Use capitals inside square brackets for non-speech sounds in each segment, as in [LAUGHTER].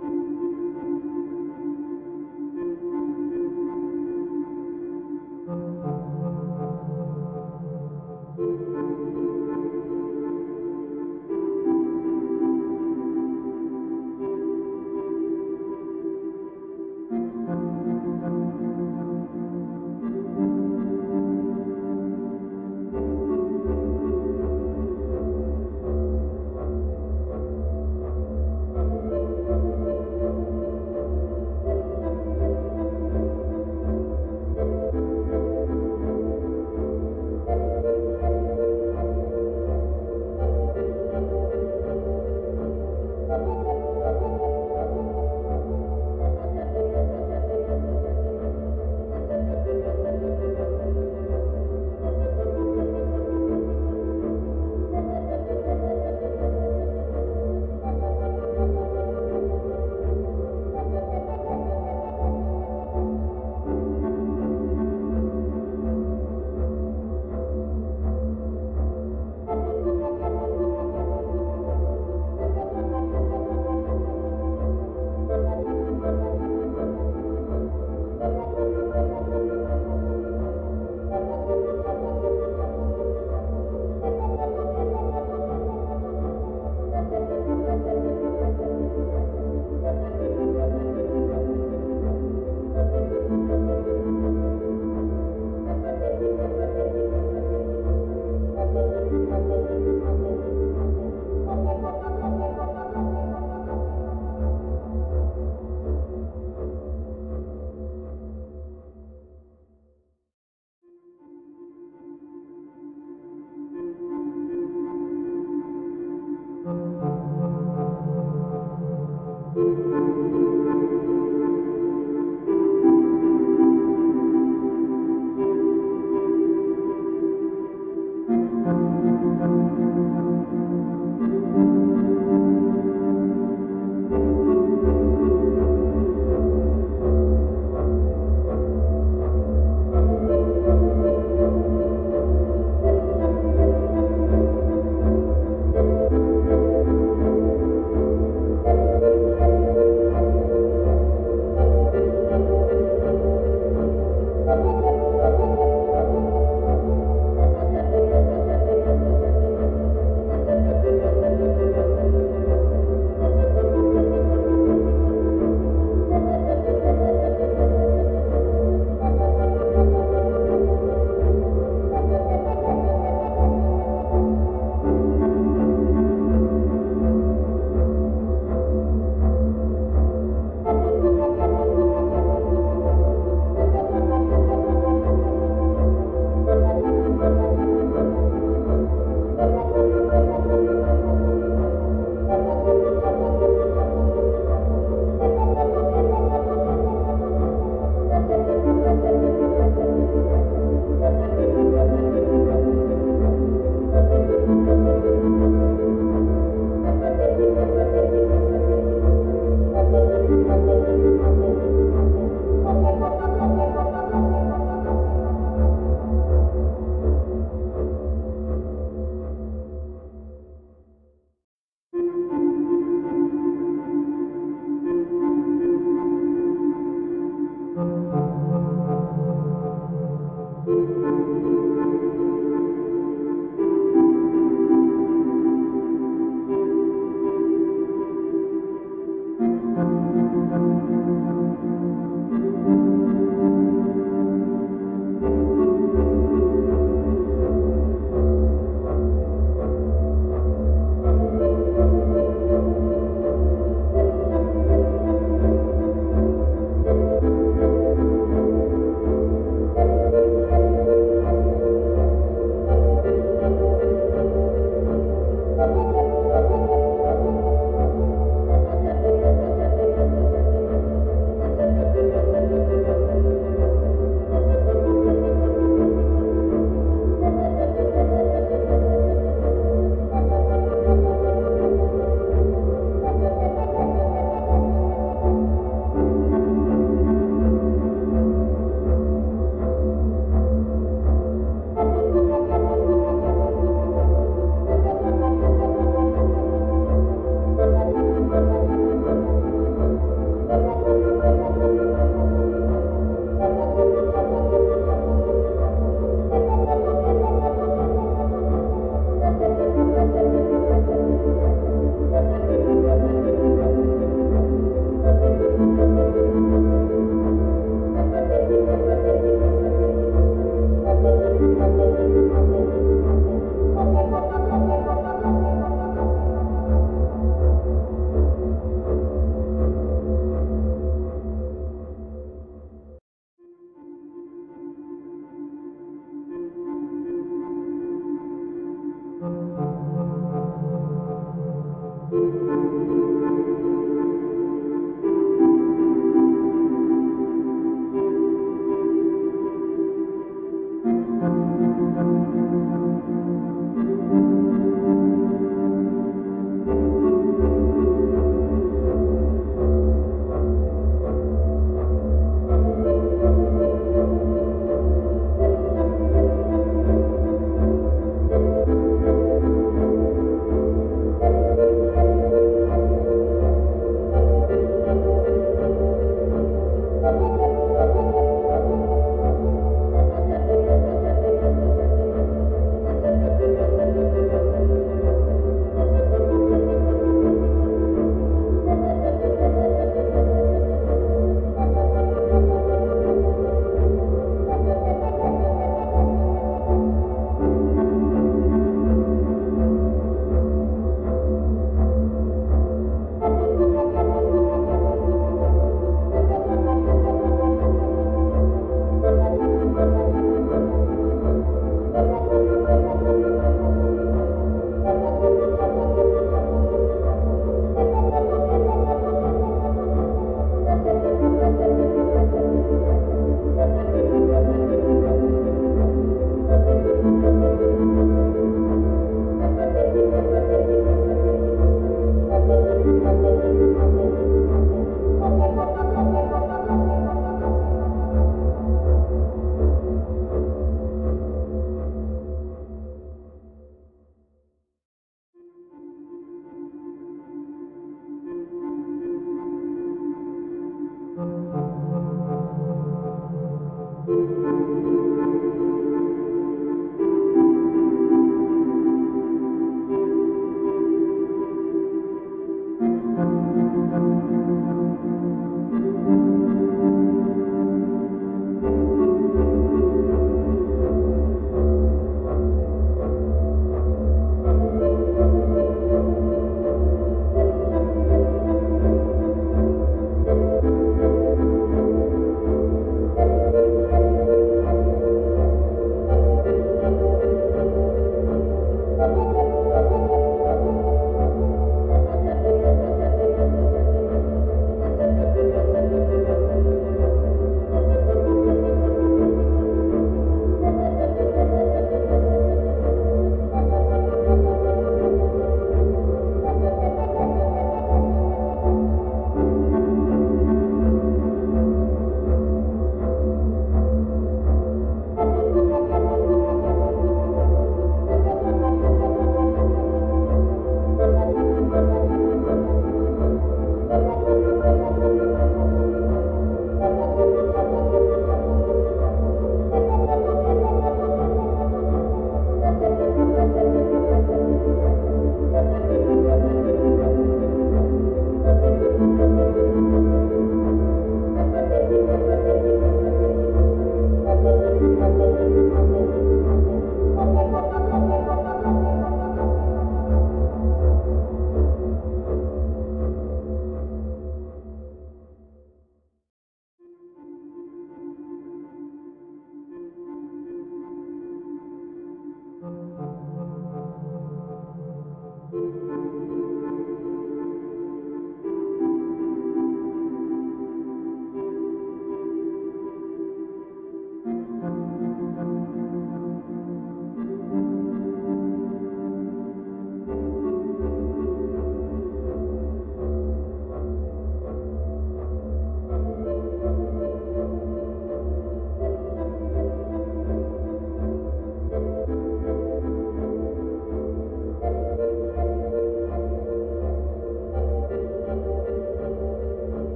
Thank you.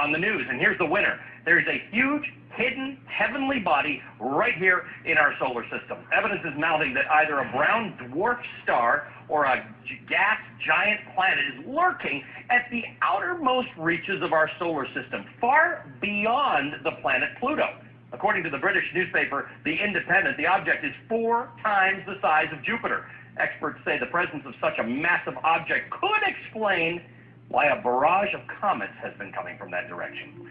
On the news. And here's the winner. There's a huge hidden heavenly body right here in our solar system. Evidence is mounting that either a brown dwarf star or a gas giant planet is lurking at the outermost reaches of our solar system, far beyond the planet Pluto. According to the British newspaper The Independent, the object is four times the size of Jupiter. Experts say the presence of such a massive object could explain why a barrage of comets has been coming from that direction.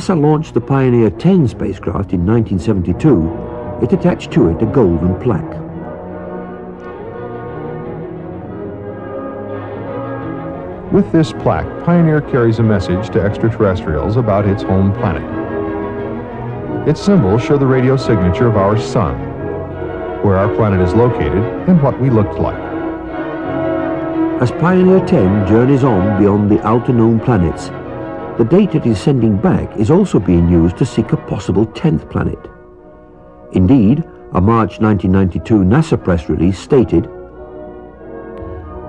NASA launched the Pioneer 10 spacecraft in 1972 it attached to it a golden plaque. With this plaque, Pioneer carries a message to extraterrestrials about its home planet. Its symbols show the radio signature of our sun, where our planet is located, and what we looked like. As Pioneer 10 journeys on beyond the outer known planets, the data it is sending back is also being used to seek a possible 10th planet. Indeed, a March 1992 NASA press release stated,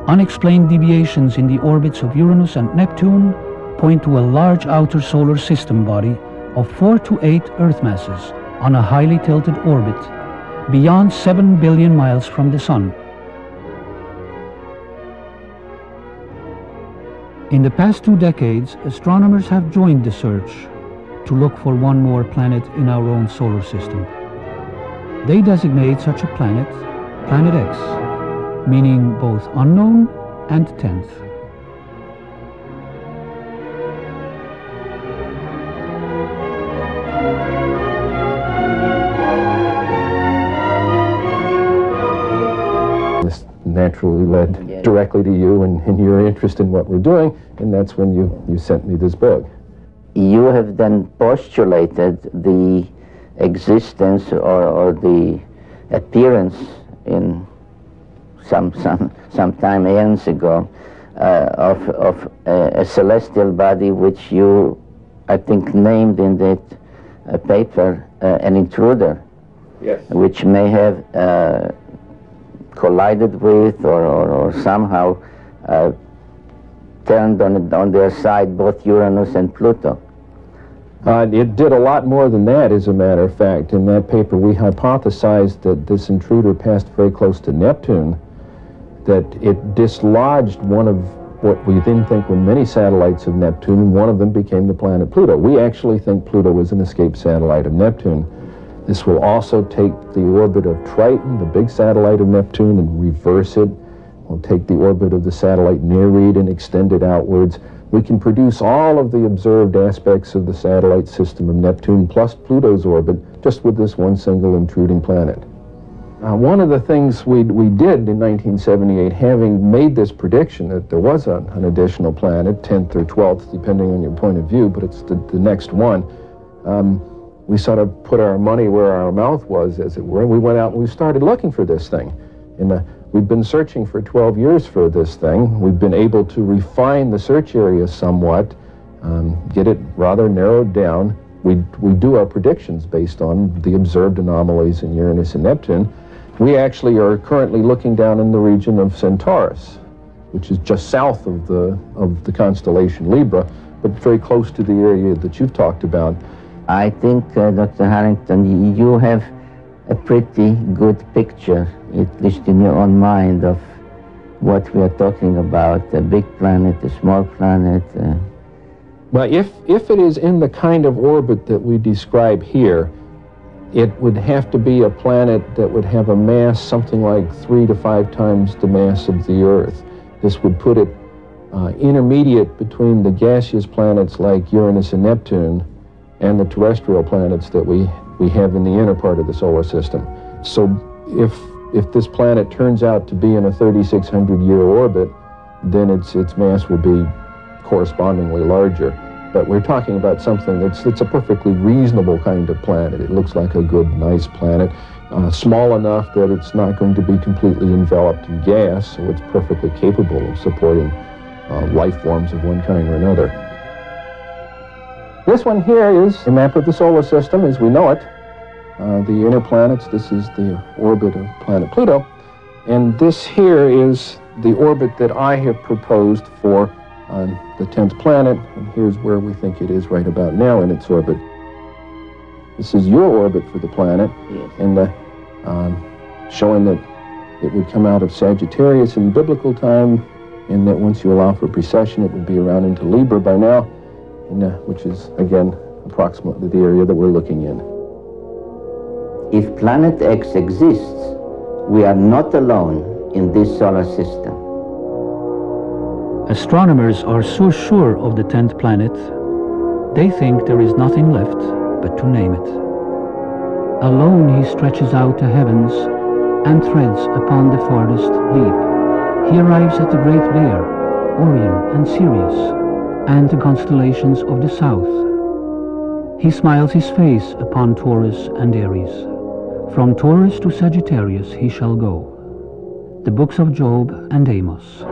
Unexplained deviations in the orbits of Uranus and Neptune point to a large outer solar system body of 4 to 8 Earth masses on a highly tilted orbit beyond 7 billion miles from the Sun. In the past two decades, astronomers have joined the search to look for one more planet in our own solar system. They designate such a planet Planet X, meaning both unknown and tenth. Naturally led Yeah. directly to you and, and your interest in what we're doing, and that's when you, you sent me this book. You have then postulated the existence or, or the appearance in some, some, some time eons ago uh, of, of a, a celestial body which you, I think, named in that uh, paper uh, an intruder, Yes. which may have uh, collided with or, or, or somehow uh, turned on, on their side both Uranus and Pluto. Uh, it did a lot more than that, as a matter of fact. In that paper, we hypothesized that this intruder passed very close to Neptune, that it dislodged one of what we then think were many satellites of Neptune, and one of them became the planet Pluto. We actually think Pluto was an escaped satellite of Neptune. This will also take the orbit of Triton, the big satellite of Neptune, and reverse it. We'll take the orbit of the satellite Nereid and extend it outwards. We can produce all of the observed aspects of the satellite system of Neptune plus Pluto's orbit just with this one single intruding planet. Uh, one of the things we, we did in 1978, having made this prediction that there was a, an additional planet, 10th or 12th, depending on your point of view, but it's the, the next one, um, we sort of put our money where our mouth was, as it were, and we went out and we started looking for this thing. And we've been searching for 12 years for this thing. We've been able to refine the search area somewhat, um, get it rather narrowed down. We, we do our predictions based on the observed anomalies in Uranus and Neptune. We actually are currently looking down in the region of Centaurus, which is just south of the, of the constellation Libra, but very close to the area that you've talked about. I think, uh, Dr. Harrington, you have a pretty good picture, at least in your own mind, of what we are talking about a big planet, a small planet. Uh, Well, if, if it is in the kind of orbit that we describe here, it would have to be a planet that would have a mass something like three to five times the mass of the Earth. This would put it uh, intermediate between the gaseous planets like Uranus and Neptune and the terrestrial planets that we, we have in the inner part of the solar system. So if, if this planet turns out to be in a 3,600 year orbit, then its, its mass will be correspondingly larger. But we're talking about something that's, that's a perfectly reasonable kind of planet. It looks like a good, nice planet, uh, small enough that it's not going to be completely enveloped in gas, so it's perfectly capable of supporting uh, life forms of one kind or another. This one here is a map of the solar system as we know it. Uh, the inner planets, this is the orbit of planet Pluto. And this here is the orbit that I have proposed for on the 10th planet, and here's where we think it is right about now in its orbit. This is your orbit for the planet, Yes. and uh, um, showing that it would come out of Sagittarius in biblical time, and that once you allow for precession, it would be around into Libra by now, uh, which is, again, approximately the area that we're looking in. if Planet X exists, we are not alone in this solar system. Astronomers are so sure of the 10th planet, they think there is nothing left but to name it. Alone he stretches out the heavens and treads upon the farthest deep. He arrives at the Great Bear, Orion and Sirius, and the constellations of the south. He smiles his face upon Taurus and Aries. From Taurus to Sagittarius he shall go. The books of Job and Amos.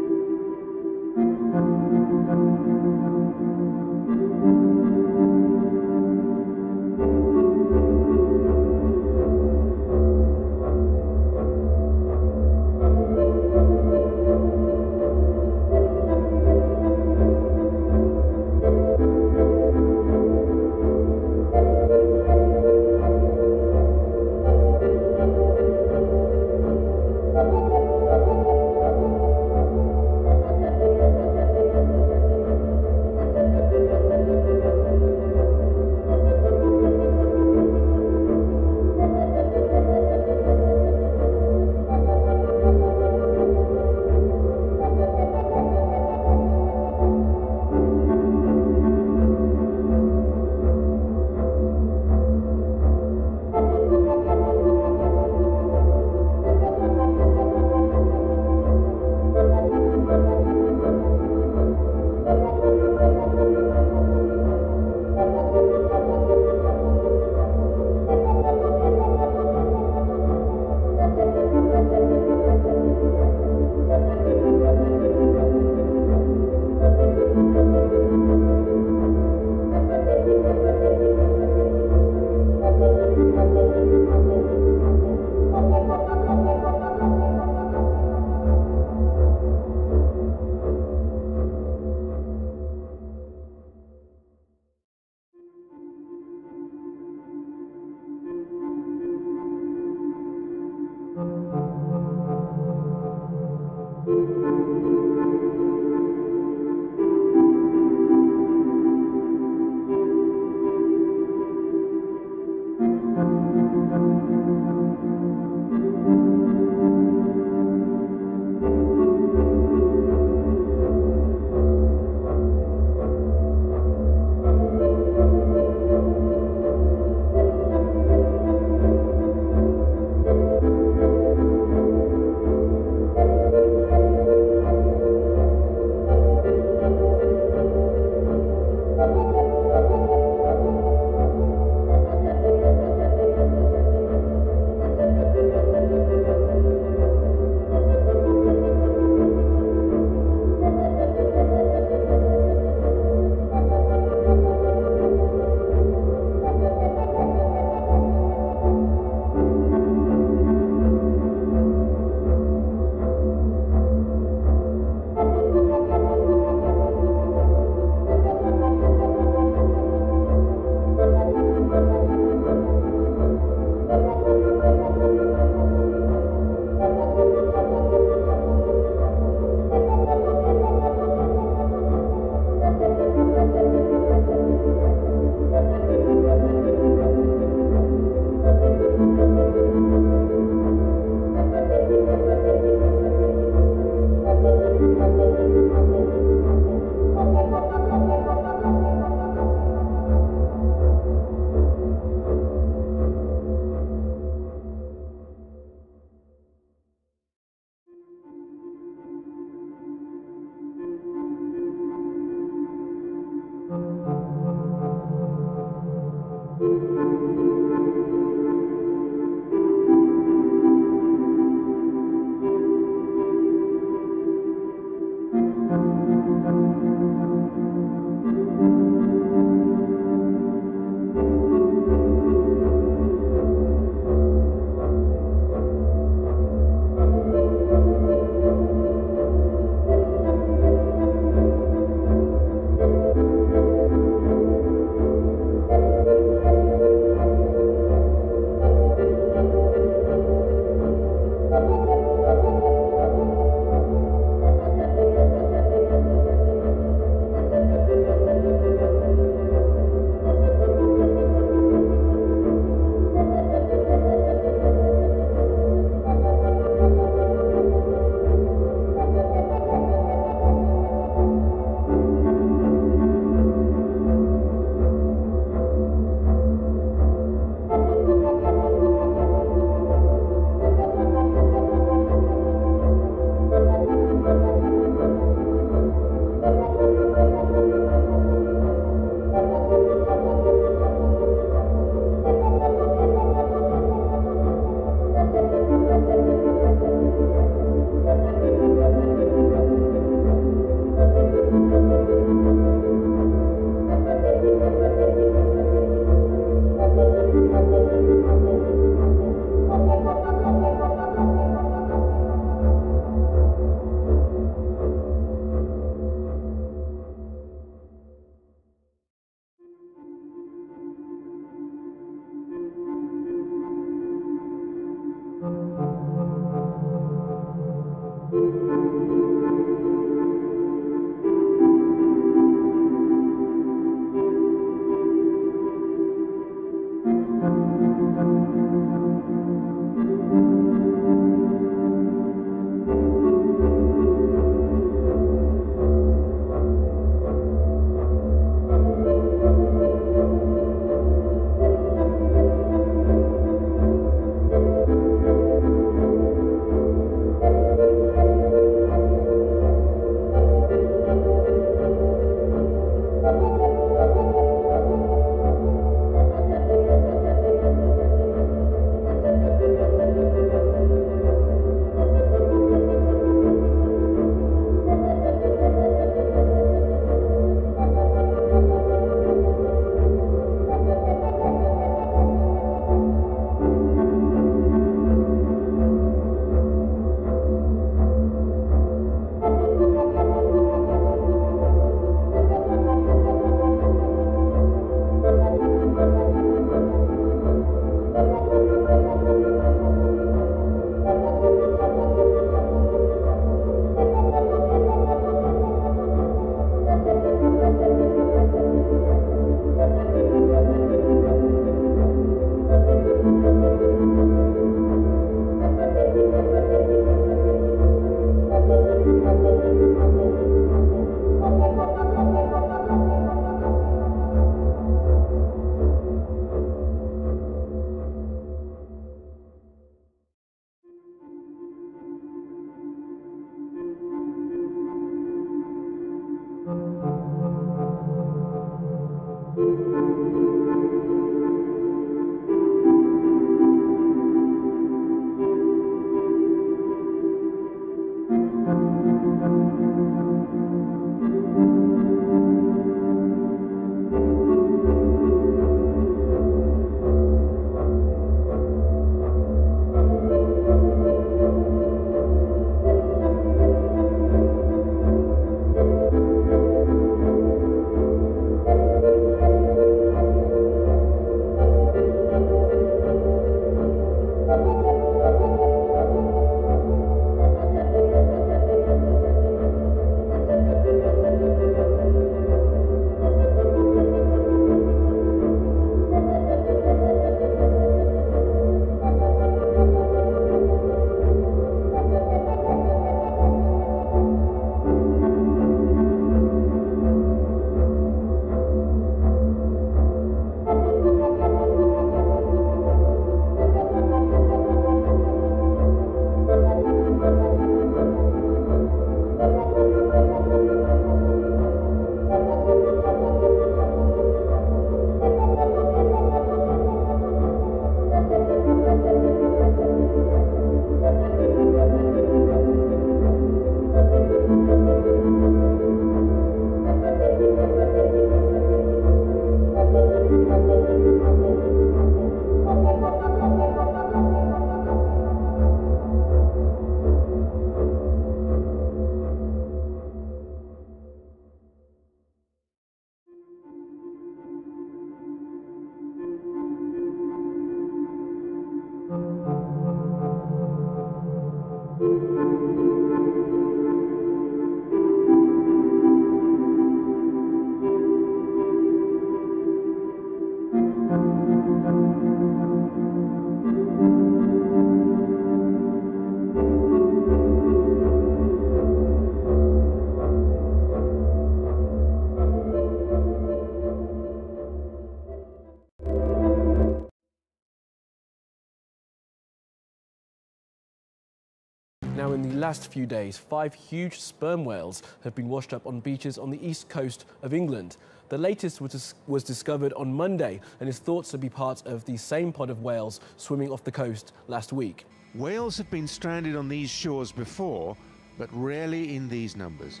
Last few days, five huge sperm whales have been washed up on beaches on the east coast of England. The latest was, was discovered on Monday and is thought to be part of the same pod of whales swimming off the coast last week. Whales have been stranded on these shores before, but rarely in these numbers.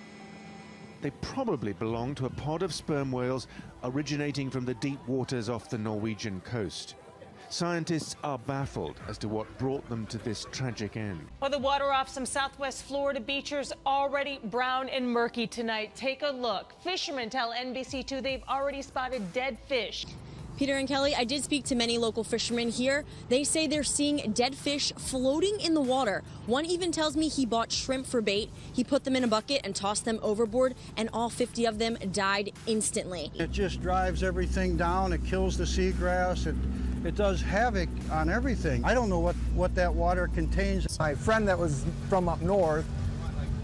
They probably belong to a pod of sperm whales originating from the deep waters off the Norwegian coast. Scientists are baffled as to what brought them to this tragic end. Well, the water off some southwest Florida beaches already brown and murky tonight. Take a look. Fishermen tell NBC2 they've already spotted dead fish. Peter and Kelly, I did speak to many local fishermen here. They say they're seeing dead fish floating in the water. One even tells me he bought shrimp for bait. He put them in a bucket and tossed them overboard, and all 50 of them died instantly. It just drives everything down. It kills the seagrass. It it does havoc on everything. I don't know what, what that water contains. My friend that was from up north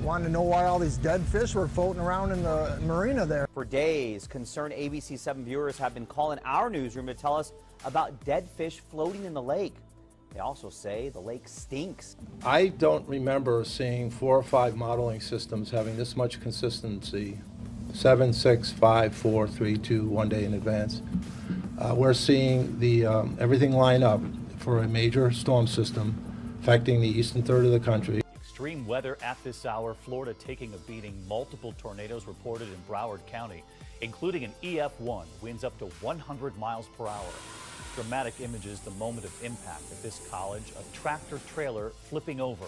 wanted to know why all these dead fish were floating around in the marina there. For days, concerned ABC7 viewers have been calling our newsroom to tell us about dead fish floating in the lake. They also say the lake stinks. I don't remember seeing four or five modeling systems having this much consistency. Seven, six, five, four, three, two, one day in advance uh, we're seeing the um, everything line up for a major storm system affecting the eastern third of the country. Extreme weather at this hour, Florida taking a beating. Multiple tornadoes reported in Broward County, including an EF1, winds up to 100 miles per hour. Dramatic images the moment of impact at this college, a tractor trailer flipping over.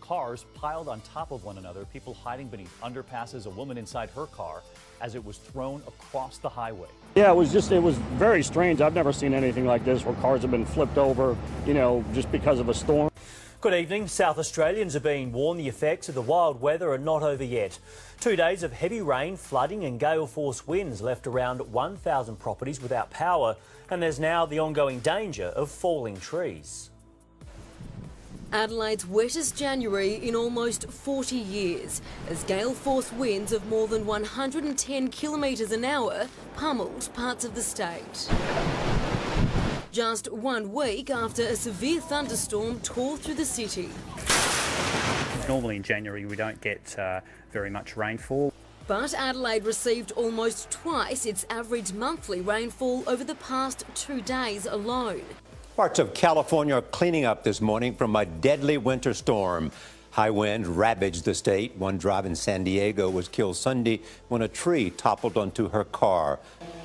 Cars piled on top of one another, people hiding beneath underpasses, a woman inside her car as it was thrown across the highway. Yeah, it was just, it was very strange. I've never seen anything like this where cars have been flipped over, you know, just because of a storm. Good evening. South Australians are being warned the effects of the wild weather are not over yet. Two days of heavy rain, flooding and gale force winds left around 1,000 properties without power, and there's now the ongoing danger of falling trees. Adelaide's wettest January in almost 40 years, as gale force winds of more than 110 kilometres an hour pummeled parts of the state. Just one week after a severe thunderstorm tore through the city. Normally in January we don't get uh, very much rainfall. But Adelaide received almost twice its average monthly rainfall over the past two days alone. Parts of California are cleaning up this morning from a deadly winter storm. High winds ravaged the state. One driver in San Diego was killed Sunday when a tree toppled onto her car.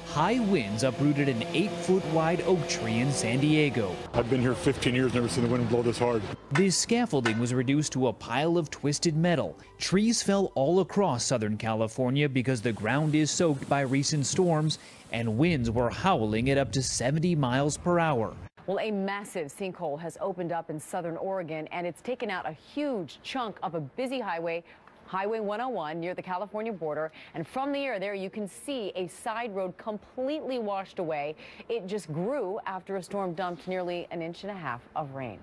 High winds uprooted an eight foot wide oak tree in San Diego. I've been here 15 years, never seen the wind blow this hard. This scaffolding was reduced to a pile of twisted metal. Trees fell all across Southern California because the ground is soaked by recent storms, and winds were howling at up to 70 miles per hour. Well, a massive sinkhole has opened up in southern Oregon, and it's taken out a huge chunk of a busy highway Highway 101 near the California border. And from the air there, you can see a side road completely washed away. It just grew after a storm dumped nearly an inch and a half of rain.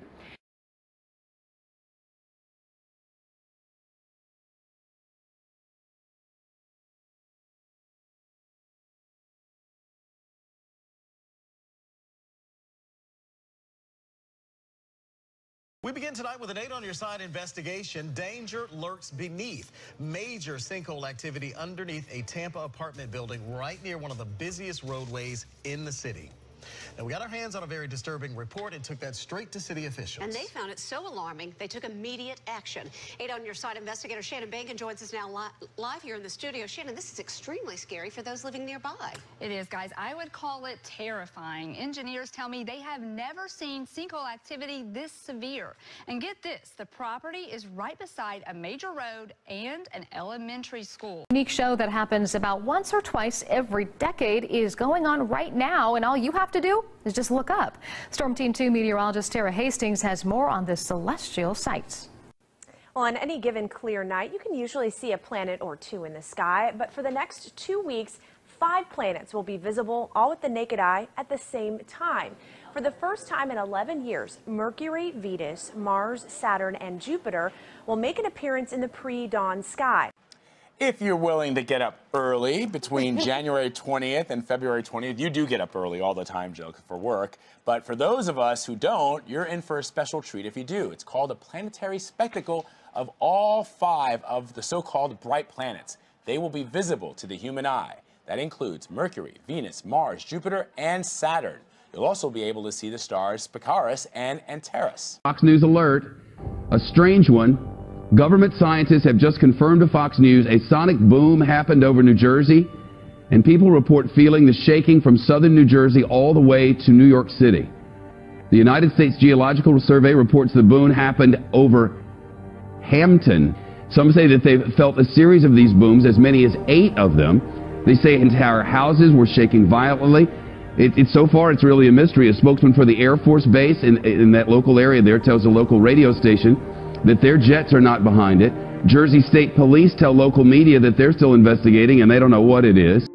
We begin tonight with an eight on your side investigation. Danger lurks beneath. Major sinkhole activity underneath a Tampa apartment building right near one of the busiest roadways in the city. Now, we got our hands on a very disturbing report and took that straight to city officials. And they found it so alarming, they took immediate action. Eight on your side investigator Shannon Behnken joins us now li live here in the studio. Shannon, this is extremely scary for those living nearby. It is, guys. I would call it terrifying. Engineers tell me they have never seen sinkhole activity this severe. And get this, the property is right beside a major road and an elementary school. Unique show that happens about once or twice every decade is going on right now, and all you have to do is just look up. Storm Team 2 meteorologist Tara Hastings has more on this celestial sight. Well, on any given clear night, you can usually see a planet or two in the sky, but for the next two weeks, five planets will be visible all with the naked eye at the same time. For the first time in 11 years, Mercury, Venus, Mars, Saturn, and Jupiter will make an appearance in the pre-dawn sky if you're willing to get up early between [LAUGHS] January 20th and February 20th, you do get up early all the time, Jill, for work. But for those of us who don't, you're in for a special treat if you do. It's called a planetary spectacle of all five of the so-called bright planets. They will be visible to the human eye. That includes Mercury, Venus, Mars, Jupiter, and Saturn. You'll also be able to see the stars Spicaris and Antares. Fox News alert, a strange one. Government scientists have just confirmed to Fox News a sonic boom happened over New Jersey, and people report feeling the shaking from southern New Jersey all the way to New York City. The United States Geological Survey reports the boom happened over Hampton. Some say that they've felt a series of these booms, as many as eight of them. They say entire houses were shaking violently. It, it, so far, it's really a mystery. A spokesman for the Air Force Base in, in that local area there tells a local radio station that their jets are not behind it. Jersey State Police tell local media that they're still investigating and they don't know what it is.